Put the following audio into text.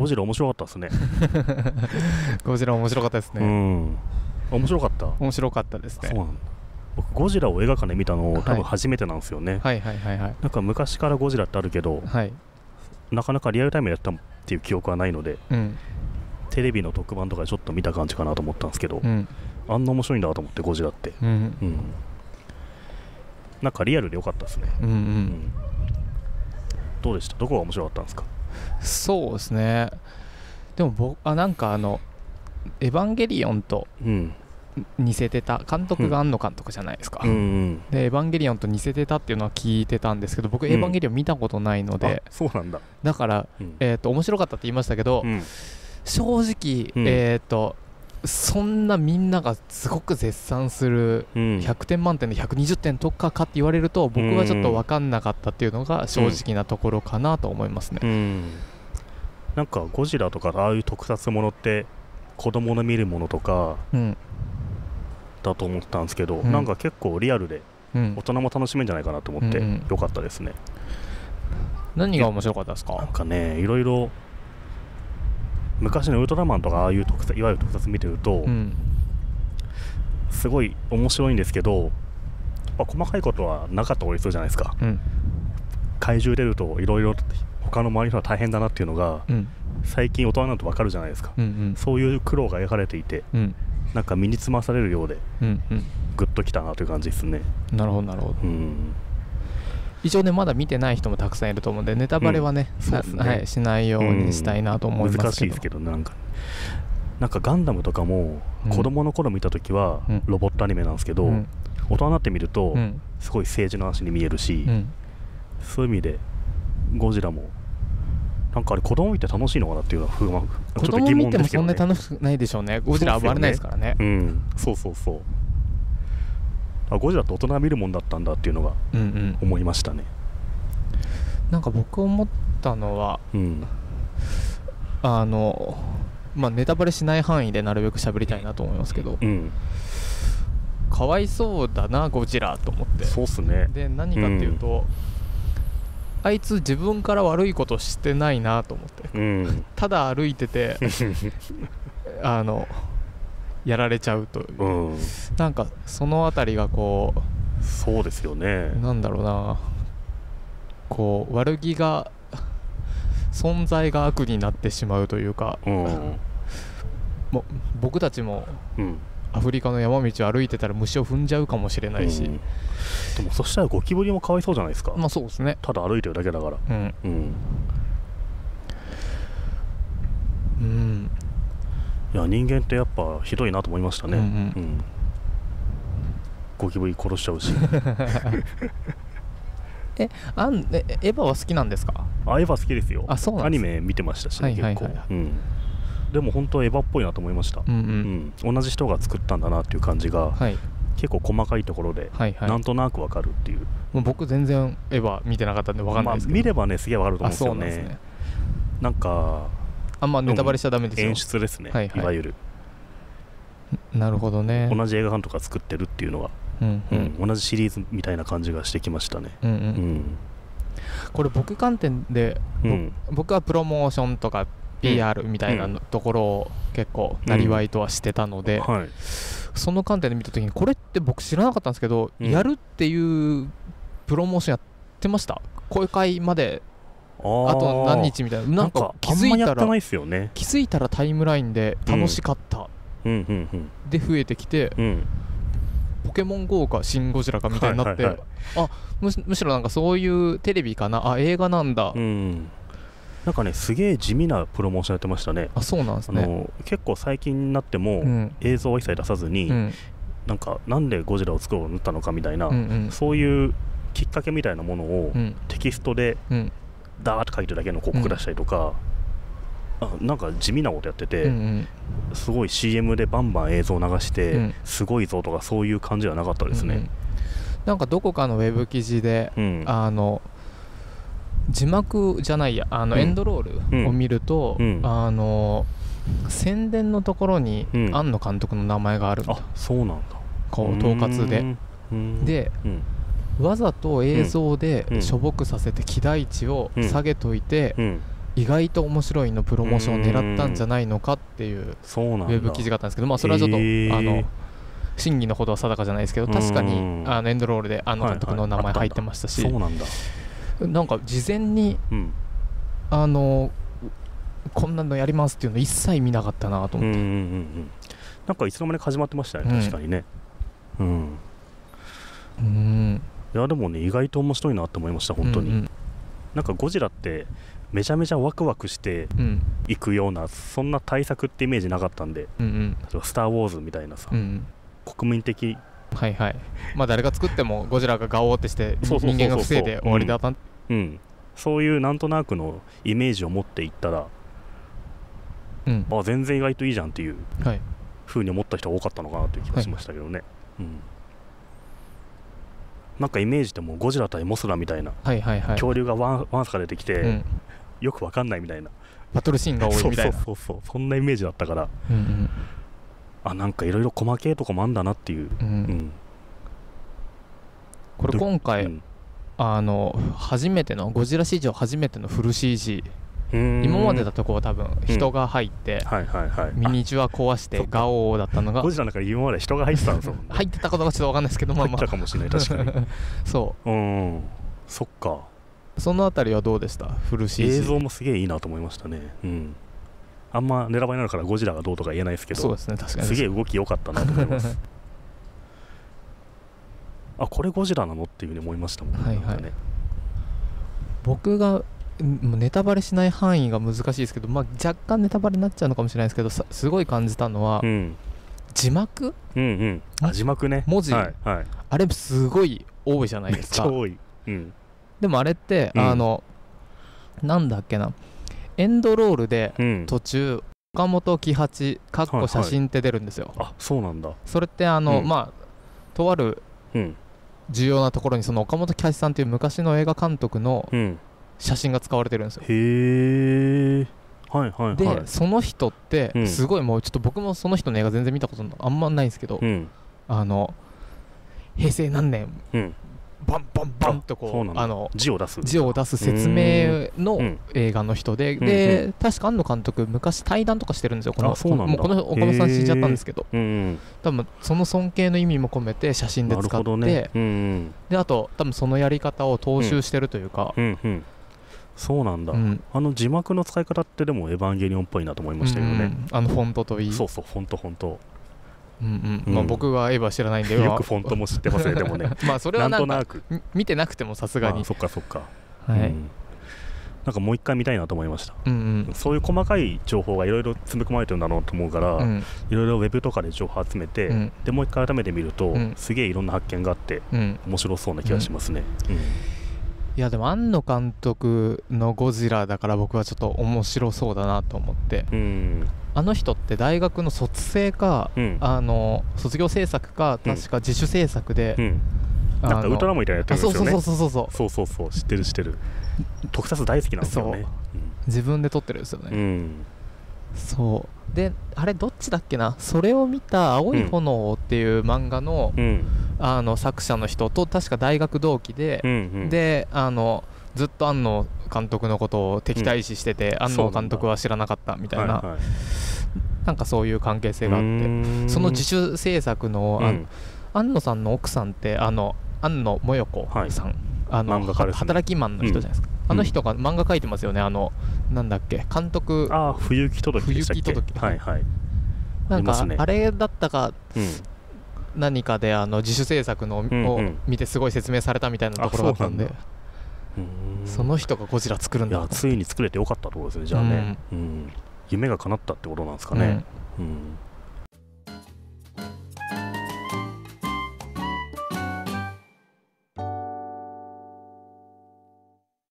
ゴジラ面白かったですね。ゴジラ面白かったですうね、ん。面白かった？面白かったですね。そうなんだ。僕ゴジラを映画館で見たの多はい。分初めてなんですよね、はいはいはいはい。なんか昔からゴジラってあるけどはい。なかなかリアルタイムでやったっていう記憶はないのでうん。テレビの特番とかでちょっと見た感じかなと思ったんですけど、うん。あんな面白いんだと思ってゴジラって。うん。うん。なんかリアルで良かったですね。うんううんん。どうでした？どこが面白かったんですか？そうですね。でも僕あなんかあの「エヴァンゲリオン」とうん。似せてた監督が庵野監督じゃないですか、うん。うんで「エヴァンゲリオン」と似せてたっていうのは聞いてたんですけど僕「うん。エヴァンゲリオン」見たことないので、あそうなんだ。だから、うん。えー、と面白かったって言いましたけど、うん。正直、うん。えっ、とそんなみんながすごく絶賛するうん。100点満点で120点とかかって言われると僕はちょっと分かんなかったっていうのが正直なところかなと思いますね。うん。なんかゴジラとかああいう特撮ものって子供の見るものとかうん。だと思ったんですけど、うん。なんか結構リアルでうん。大人も楽しめるんじゃないかなと思ってうんうん。よかったですね、何が面白かったですなんかかねいろいろ昔のウルトラマンとかああいう特撮いわゆる特撮見てると、うん。すごい面白いんですけど、まあ細かいことはなかった方がいいそうじゃないですか。うん。怪獣出るといろいろ他の周りの人は大変だなっていうのがうん。最近大人になると分かるじゃないですか。うんうん。そういう苦労が描かれていてうん。なんか身につまされるようでうんうん。グッときたなという感じですね。なるほどなるほど。うん一応ねまだ見てない人もたくさんいると思うんでネタバレはね,うん。ね。はい、しないようにしたいなと思います。けど、難しいですけどねなんかなんかガンダムとかもうん。子供の頃見た時はうん。ロボットアニメなんですけど、うん。大人になってみるとうん。すごい政治の話に見えるし、うん。そういう意味でゴジラもなんかあれ子供見て楽しいのかなっていうのはちょっと疑供見ても問ですけどね。そんな楽しくないでしょうね。ゴジラ暴れないですからね。うん。そうそうそうあゴジラって大人が見るもんだったんだっていうのがうんうん。思いましたね。なんか僕思ったのはうん。あのまあネタバレしない範囲でなるべく喋りたいなと思いますけどうん。かわいそうだなゴジラと思って。そうっすね。で何かっていうと、あいつ自分から悪いことしてないなと思って。うん。ただ歩いてて あのやられちゃうという、うん。なんかそのあたりがこそうですよね。うなんだろうな。こう悪気が存在が悪になってしまうというか。うん。も僕たちもうん。アフリカの山道を歩いてたら虫を踏んじゃうかもしれないし、うん。でもそしたらゴキブリもかわいそうじゃないですか、まあそうですね。ただ歩いてるだけだから。うん。うん。うんいや人間ってやっぱひどいなと思いましたね、うんうん。ゴキブリ殺しちゃうし。あ んえエヴァは好きなんですか？あエヴァ好きですよ。あそうなんアニメ見てましたしね、はいはいはい結構、うん、でも本当エヴァっぽいなと思いました、うんううん。ん同じ人が作ったんだなっていう感じがはい。結構細かいところではいはい。なんとなくわかるっていう、もう僕全然エヴァ見てなかったんで分かんないですけど、まあ、見ればねすげえわかると思あうんですよね。ね。なんかあんまネタバレしちゃダメですよ、演出ですね、はいはい。いわゆる。なるほどね。同じ映画館とか作ってるっていうのは、うんううんん同じシリーズみたいな感じがしてきましたね。うんううん。んこれ僕観点で、うん。僕はプロモーションとか PR みたいなのところを結構なりわいとはしてたので、はい。その観点で見た時にこれって僕知らなかったんですけど、うん。やるっていうプロモーションやってました？公開まであと何日みたいな。ななんんかか気づいたらね。気づいたらタイムラインで楽しかった、うんうんうん。で増えてきてうん。ポケモン GO かシン・ゴジラかみたいになって、はいはいはい。むしむしろなんかそういうテレビかな。あ映画なんだ、うん。なんかねすげえ地味なプロモーションやってましたね。あそうなんですね。結構最近になっても、うん。映像を一切出さずに、うん。なんかなんでゴジラを作ろうと思ったのかみたいな、うんうん。そういうきっかけみたいなものをうん。テキストでうんダーッと書いてるだけの広告出したりとか、あなんか地味なことやってて、うんうん。すごい CM でバンバン映像流して、うん。すごいぞとかそういう感じはなかったですね。うんうん。なんかどこかのウェブ記事で、うん。あの字幕じゃないやあの、うん。エンドロールを見ると、うん。あの宣伝のところにうん。庵野監督の名前があるんだ、あそうなんだ。こう統括で。うん。うん。でうんわざと映像でうん。しょぼくさせて期待値をうん。下げといて、うん。意外と面白いのプロモーションを狙ったんじゃないのかっていうウェブ記事があったんですけどまあそれはちょっと、へー。あの真偽のほどは定かじゃないですけど確かうにんあのエンドロールで安野監督の名前入ってましたし、そうなんだ。なんか事前にうん。あのこんなのやりますっていうの一切見なかったなと思って、うんうん。なんかいつの間にか始まってましたねうん。確かにね。うん。うん、いやでもね意外と面白いなって思いました本当に、うんなんかゴジラってめちゃめちゃワクワクしてうん。いくようなそんな対策ってイメージなかったんで。うんうん。例えば「スター・ウォーズ」みたいなさ、うんうん。国民的はいはい。まあ誰が作ってもゴジラがガオーってして人間が防いで終わりだったうん。そういうなんとなくのイメージを持っていったらうん。あ全然意外といいじゃんっていうはい。風に思った人が多かったのかなという気がしましたけどね、うん、なんかイメージでもゴジラ対モスラみたいなはいはいはい。恐竜がワンワンサか出てきて、うん、よくわかんないみたいな。バトルシーンが多いみたいな。そうそうそんなイメージだったから。うんあなんかいろいろ細けいとこもあんだなっていう、うん。ううん。んこれ今回、うん。あの初めてのゴジラ史上初めてのフル CG うん今までだとこう多分人が入って、ミニチュア壊してガオーだったのがあゴジラの中に今まで人が入ってたんですよ入ってたことがちょっと分かんないですけどまあま入ったかもしれない確かに。あ そう。ん。そっか。うそのあたりはどうでした？フル CG 映像もすげえいいなと思いましたね。うん。あんま狙いになるからゴジラがどうとか言えないですけどそうですね確かに。すげえ動き良かったなと思います。あこれゴジラなの？っていうふうに思いましたもんはいはい。ね。僕がうんもうネタバレしない範囲が難しいですけど、まあ、若干ネタバレになっちゃうのかもしれないですけどさすごい感じたのは、うん。字幕？うんうん。あ字幕ね。文字？はいはい。あれすごい多いじゃないですか。ちゃ多い。うん。でもあれって、うん。あのなんだっけな。エンドロールでうん。途中岡本喜八かっこ写真って出るんですよ、あそうなんだ。それってあの、うん。まあとあるうん。重要なところにその岡本喜八さんっていう昔の映画監督のうん写真が使われてるんですよ。へえはいはいはい。で、その人ってうん。すごいもうちょっと僕もその人の映画全然見たことあんまないんですけど、うん。あの平成何年うん。バンバンバンとこうあの字を出す字を出す説明のうん。映画の人で、うんで、確か庵野監督昔対談とかしてるんですよこのもうこの岡本さん死んじゃったんですけど。うんうん多分その尊敬の意味も込めて写真で使って、ね。うんうん。であと多分そのやり方を踏襲してるというか、うんうんそうなんだ、うん。あの字幕の使い方ってでもエヴァンゲリオンっぽいなと思いましたけどね、うんあのフォントといい。そうそうほんとほんとうんうんうん。まあ、僕はエヴァ知らないんでよくフォントも知ってますねでもね。まあそれなはなんとなく。み見てなくてもさすがに。あそっかそっか、はい、うん。なんかもう一回見たいなと思いました。うんうん。そういう細かい情報がいろいろ詰め込まれてるんだろうと思うから、うん。いろいろウェブとかで情報集めて、うん。でもう一回改めて見ると、うん。すげえいろんな発見があってうん。面白そうな気がしますね、うんいやでも庵野監督のゴジラだから僕はちょっと面白そうだなと思って。うん。あの人って大学の卒生かうん。あの卒業制作かうん。確か自主制作で、うん。なんかウルトラマンみたいなのやってあそうそうるんですよね。そうそうそうそうそうそう。知ってる知ってる特撮大好きなんですよね。自分で撮ってるんですよね、そう。であれどっちだっけな？それを見た「青い炎」っていう漫画の,、うんあの作者の人と確か大学同期で、うんうん。であのずっと庵野監督のことを敵対視してて、庵野監督は知らなかったみたいな、はいはい。なんかそういう関係性があってその自主制作の、あうん。庵野さんの奥さんってあの庵野もよこさん、あのは漫画家ですね。働きマンの人じゃないですか、ん。あの人が漫画描いてますよね。あのなんだっけ監督。ああ冬木届きでしたっけ？冬木届。きはいはい。なんかね。あれだったかうん何かであの自主制作のを見てすごい説明されたみたいなところがあったんでその人がゴジラ作るんだ。とついに作れてよかったところですねじゃあね、うん。夢が叶ったってことなんですかね、うん